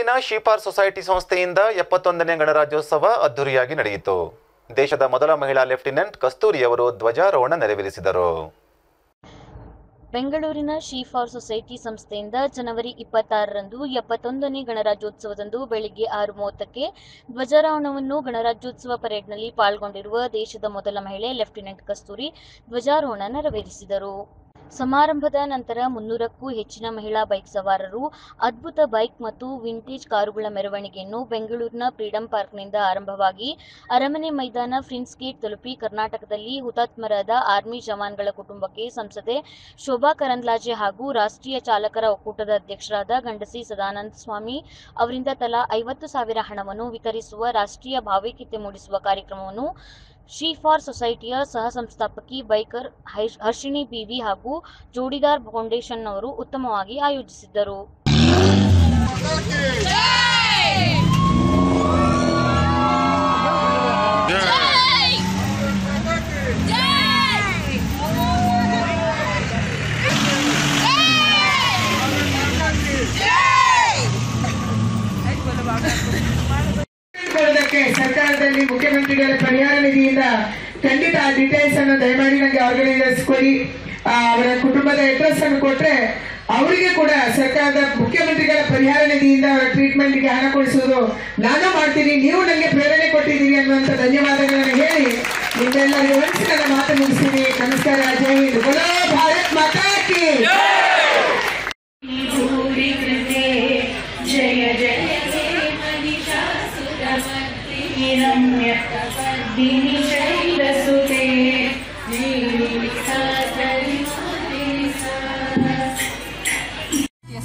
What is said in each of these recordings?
ಬೆಂಗಳೂರಿನ ಶೀಪಾರ್ ಸೊಸೈಟಿ ಸಂಸ್ಥೆಯಿಂದ ಎಪ್ಪತ್ತೊಂದನೇ ಗಣರಾಜ್ಯೋತ್ಸವ ಅದ್ದೂರಿಯಾಗಿ ನಡೆಯಿತು. ದೇಶದ ಮೊದಲ ಮಹಿಳಾ ಲೆಫ್ಟಿನೆಂಟ್ ಕಸ್ತೂರಿಯವರು ಧ್ವಜಾರೋಹಣ ನೆರವೇರಿಸಿದರು. ಬೆಂಗಳೂರಿನ ಶೀ ಫಾರ್ ಸೊಸೈಟಿ ಸಂಸ್ಥೆಯಿಂದ ಜನವರಿ ಇಪ್ಪತ್ತಾರರಂದು ಎಪ್ಪತ್ತೊಂದನೇ ಗಣರಾಜ್ಯೋತ್ಸವದಂದು ಬೆಳಿಗ್ಗೆ ಆರು ಮೂವತ್ತಕ್ಕೆ ಧ್ವಜಾರೋಹಣವನ್ನು ಗಣರಾಜ್ಯೋತ್ಸವ ಪರೇಡ್ನಲ್ಲಿ ಪಾಲ್ಗೊಂಡಿರುವ ದೇಶದ ಮೊದಲ ಮಹಿಳೆ ಲೆಫ್ಟಿನೆಂಟ್ ಕಸ್ತೂರಿ ಧ್ವಜಾರೋಹಣ ನೆರವೇರಿಸಿದರು. ಸಮಾರಂಭದ ನಂತರ ಮುನ್ನೂರಕ್ಕೂ ಹೆಚ್ಚಿನ ಮಹಿಳಾ ಬೈಕ್ ಸವಾರರು ಅದ್ಭುತ ಬೈಕ್ ಮತ್ತು ವಿಂಟೇಜ್ ಕಾರುಗಳ ಮೆರವಣಿಗೆಯನ್ನು ಬೆಂಗಳೂರಿನ ಫ್ರೀಡಂ ಪಾರ್ಕ್ನಿಂದ ಆರಂಭವಾಗಿ ಅರಮನೆ ಮೈದಾನ, ಫ್ರಿನ್ಸ್ ಗೇಟ್ ತಲುಪಿ ಕರ್ನಾಟಕದಲ್ಲಿ ಹುತಾತ್ಮರಾದ ಆರ್ಮಿ ಜವಾನ್ಗಳ ಕುಟುಂಬಕ್ಕೆ ಸಂಸದೆ ಶೋಭಾ ಕರಂದ್ಲಾಜೆ ಹಾಗೂ ರಾಷ್ಟ್ರೀಯ ಚಾಲಕರ ಒಕ್ಕೂಟದ ಅಧ್ಯಕ್ಷರಾದ ಗಂಡಸಿ ಸದಾನಂದ ಸ್ವಾಮಿ ಅವರಿಂದ ತಲಾ ಐವತ್ತು ಸಾವಿರ ಹಣವನ್ನು ವಿತರಿಸುವ ರಾಷ್ಟ್ರೀಯ ಭಾವೈಕ್ಯತೆ ಮೂಡಿಸುವ ಕಾರ್ಯಕ್ರಮವನ್ನು ಶೀ ಫಾರ್ ಸೊಸೈಟಿಯ ಸಹ ಸಂಸ್ಥಾಪಕಿ ಬೈಕರ್ ಹರ್ಷಿಣಿ ಬಿವಿ ಹಾಗೂ ಜೋಡಿದಾರ್ ಫೌಂಡೇಶನ್ ಅವರು ಉತ್ತಮವಾಗಿ ಆಯೋಜಿಸಿದ್ದರು. ಸರ್ಕಾರದಲ್ಲಿ ಮುಖ್ಯಮಂತ್ರಿಗಳ ಪರಿಹಾರ ನಿಧಿಯಿಂದ ಖಂಡಿತ ಆ ಡೀಟೇಲ್ಸ್ ಅನ್ನು ದಯಮಾಡಿ ನನಗೆ ಆರ್ಗನೈಸರ್ಸ್ ಕೊಡಿ ಅವರ ಕುಟುಂಬದ ಅಡ್ರೆಸ್ ಅನ್ನು ಕೊಟ್ರೆ ಅವರಿಗೆ ಕೂಡ ಸರ್ಕಾರದ ಮುಖ್ಯಮಂತ್ರಿಗಳ ಪರಿಹಾರ ನಿಧಿಯಿಂದ ಅವರ ಟ್ರೀಟ್ಮೆಂಟ್ಗೆ ಹಣ ಕೊಡಿಸೋದು ನಾನು ಮಾಡ್ತೀನಿ. ನೀವು ನನಗೆ ಪ್ರೇರಣೆ ಕೊಟ್ಟಿದ್ದೀರಿ ಅನ್ನುವಂಥ ಧನ್ಯವಾದಗಳನ್ನು ಹೇಳಿ ನಿಮ್ಮೆಲ್ಲರಿಗೂ ನನ್ನ ಮಾತು ಮುಗಿಸ್ತೀನಿ. ನಮಸ್ಕಾರ. ಜೈ ಹಿಂದ್. ಭಾರತ್ ಮಾತಾ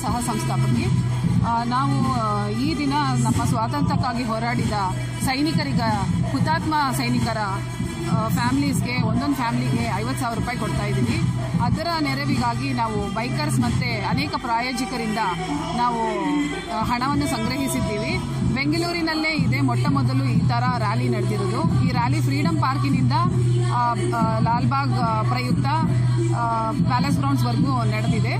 ಸಹ ಸಂಸ್ಥಾಪಕಿ. ನಾವು ಈ ದಿನ ನಮ್ಮ ಸ್ವಾತಂತ್ರ್ಯಕ್ಕಾಗಿ ಹೋರಾಡಿದ ಸೈನಿಕರಿಗ, ಹುತಾತ್ಮ ಸೈನಿಕರ ಫ್ಯಾಮಿಲೀಸ್ಗೆ ಒಂದೊಂದು ಫ್ಯಾಮ್ಲಿಗೆ ಐವತ್ತು ಸಾವಿರ ರೂಪಾಯಿ ಕೊಡ್ತಾ ಇದ್ದೀವಿ. ಅದರ ನೆರವಿಗಾಗಿ ನಾವು ಬೈಕರ್ಸ್ ಮತ್ತು ಅನೇಕ ಪ್ರಾಯೋಜಕರಿಂದ ನಾವು ಹಣವನ್ನು ಸಂಗ್ರಹಿಸಿದ್ದೀವಿ. ಬೆಂಗಳೂರಿನಲ್ಲೇ ಇದೆ. ಮೊಟ್ಟ ಮೊದಲು ಈ ಥರ ರ್ಯಾಲಿ ನಡೆದಿರೋದು. ಈ ರ್ಯಾಲಿ ಫ್ರೀಡಂ ಪಾರ್ಕಿನಿಂದ ಲಾಲ್ಬಾಗ್ ಪ್ರಯುಕ್ತ ಪ್ಯಾಲೇಸ್ ಗ್ರೌಂಡ್ಸ್ವರೆಗೂ ನಡೆದಿದೆ.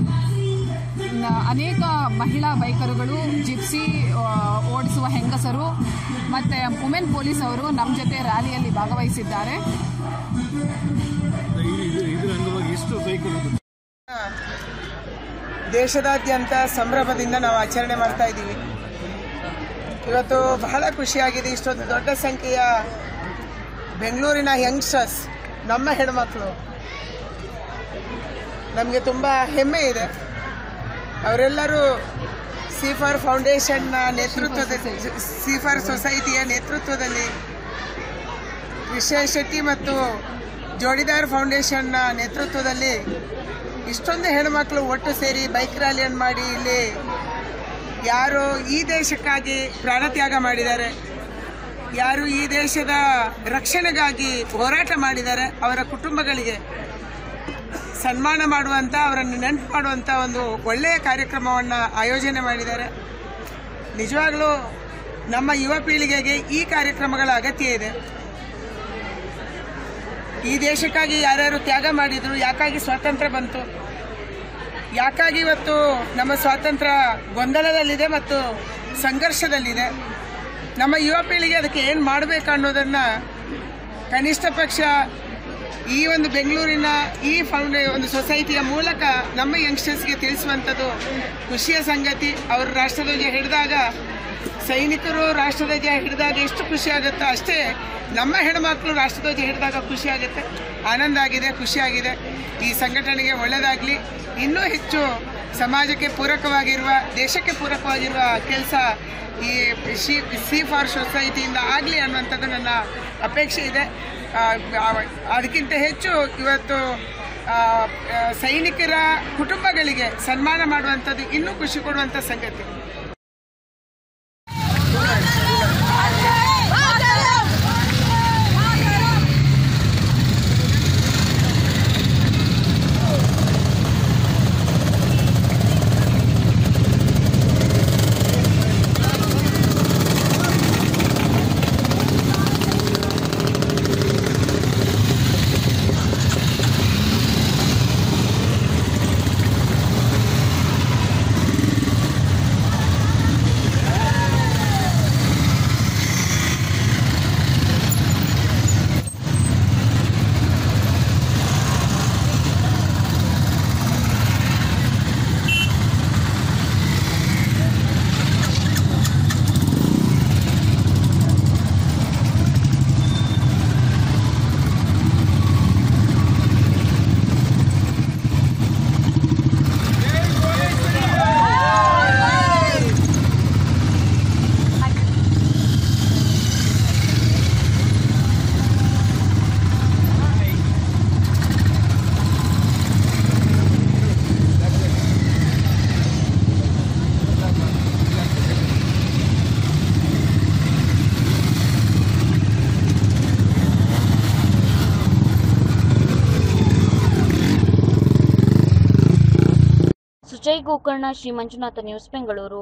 ನ- ಅನೇಕ ಮಹಿಳಾ ಬೈಕರುಗಳು ಜಿಪ್ಸಿ ಓಡಿಸುವ ಹೆಂಗಸರು ಮತ್ತು ವುಮೆನ್ ಪೊಲೀಸ್ ಅವರು ನಮ್ಮ ಜೊತೆ ರ್ಯಾಲಿಯಲ್ಲಿ ಭಾಗವಹಿಸಿದ್ದಾರೆ. ದೇಶದಾದ್ಯಂತ ಸಂಭ್ರಮದಿಂದ ನಾವು ಆಚರಣೆ ಮಾಡ್ತಾ ಇದ್ದೀವಿ. ಇವತ್ತು ಬಹಳ ಖುಷಿಯಾಗಿದೆ. ಇಷ್ಟೊಂದು ದೊಡ್ಡ ಸಂಖ್ಯೆಯ ಬೆಂಗಳೂರಿನ ಯಂಗ್ಸ್ಟರ್ಸ್ ನಮ್ಮ ಹೆಣ್ಮಕ್ಳು. ನಮಗೆ ತುಂಬ ಹೆಮ್ಮೆ ಇದೆ. ಅವರೆಲ್ಲರೂ ಸಿಫಾರ್ ಫೌಂಡೇಶನ್ನ ನೇತೃತ್ವದಲ್ಲಿ ಸಿಫಾರ್ ಸೊಸೈಟಿಯ ನೇತೃತ್ವದಲ್ಲಿ ವಿಶ್ವ ಶೆಟ್ಟಿ ಮತ್ತು ಜೋಡಿದಾರ್ ಫೌಂಡೇಶನ್ನ ನೇತೃತ್ವದಲ್ಲಿ ಇಷ್ಟೊಂದು ಹೆಣ್ಮಕ್ಳು ಒಟ್ಟು ಸೇರಿ ಬೈಕ್ ರ್ಯಾಲಿಯನ್ನು ಮಾಡಿ ಇಲ್ಲಿ ಯಾರು ಈ ದೇಶಕ್ಕಾಗಿ ಪ್ರಾಣತ್ಯಾಗ ಮಾಡಿದ್ದಾರೆ, ಯಾರು ಈ ದೇಶದ ರಕ್ಷಣೆಗಾಗಿ ಹೋರಾಟ ಮಾಡಿದ್ದಾರೆ, ಅವರ ಕುಟುಂಬಗಳಿಗೆ ಸನ್ಮಾನ ಮಾಡುವಂಥ ಅವರನ್ನು ನೆನಪು ಮಾಡುವಂಥ ಒಂದು ಒಳ್ಳೆಯ ಕಾರ್ಯಕ್ರಮವನ್ನು ಆಯೋಜನೆ ಮಾಡಿದ್ದಾರೆ. ನಿಜವಾಗ್ಲೂ ನಮ್ಮ ಯುವ ಪೀಳಿಗೆಗೆ ಈ ಕಾರ್ಯಕ್ರಮಗಳ ಅಗತ್ಯ ಇದೆ. ಈ ದೇಶಕ್ಕಾಗಿ ಯಾರ್ಯಾರು ತ್ಯಾಗ ಮಾಡಿದರು, ಯಾಕಾಗಿ ಸ್ವಾತಂತ್ರ್ಯ ಬಂತು ಯಾಕಾಗಿ ಇವತ್ತು ನಮ್ಮ ಸ್ವಾತಂತ್ರ್ಯ ಗೊಂದಲದಲ್ಲಿದೆ ಮತ್ತು ಸಂಘರ್ಷದಲ್ಲಿದೆ? ನಮ್ಮ ಯುವ ಪೀಳಿಗೆ ಅದಕ್ಕೆ ಏನು ಮಾಡಬೇಕು ಅನ್ನೋದನ್ನು ಕನಿಷ್ಠ ಪಕ್ಷ ಈ ಒಂದು ಬೆಂಗಳೂರಿನ ಈ ಫೌಂಡೇ, ಒಂದು ಸೊಸೈಟಿಯ ಮೂಲಕ ನಮ್ಮ ಯಂಗ್ಸ್ಟರ್ಸ್ಗೆ ತಿಳಿಸುವಂಥದ್ದು ಖುಷಿಯ ಸಂಗತಿ. ಅವರು ರಾಷ್ಟ್ರಧ್ವಜ ಹಿಡಿದಾಗ ಸೈನಿಕರು ರಾಷ್ಟ್ರಧ್ವಜ ಹಿಡಿದಾಗ ಎಷ್ಟು ಖುಷಿ ಆಗುತ್ತೋ ಅಷ್ಟೇ, ನಮ್ಮ ಹೆಣ್ಮಕ್ಳು ರಾಷ್ಟ್ರಧ್ವಜ ಹಿಡಿದಾಗ ಖುಷಿ ಆಗುತ್ತೆ ಆನಂದ ಆಗಿದೆ ಖುಷಿಯಾಗಿದೆ. ಈ ಸಂಘಟನೆಗೆ ಒಳ್ಳೆಯದಾಗಲಿ ಇನ್ನೂ ಹೆಚ್ಚು ಸಮಾಜಕ್ಕೆ ಪೂರಕವಾಗಿರುವ, ದೇಶಕ್ಕೆ ಪೂರಕವಾಗಿರುವ ಕೆಲಸ ಈ ಶಿ, ಸಿ ಫಾರ್ ಸೊಸೈಟಿಯಿಂದ ಆಗಲಿ ಅನ್ನುವಂಥದ್ದು ನನ್ನ ಅಪೇಕ್ಷೆ ಇದೆ. ಅದಕ್ಕಿಂತ ಹೆಚ್ಚು ಇವತ್ತು ಸೈನಿಕರ ಕುಟುಂಬಗಳಿಗೆ ಸನ್ಮಾನ ಮಾಡುವಂಥದ್ದು ಇನ್ನೂ ಖುಷಿ ಕೊಡುವಂಥ ಸಂಗತಿ. ವಿಜಯ್ ಗೋಕರ್ಣ ಶ್ರೀ ಮಂಜುನಾಥ ನ್ಯೂಸ್ ಬೆಂಗಳೂರು.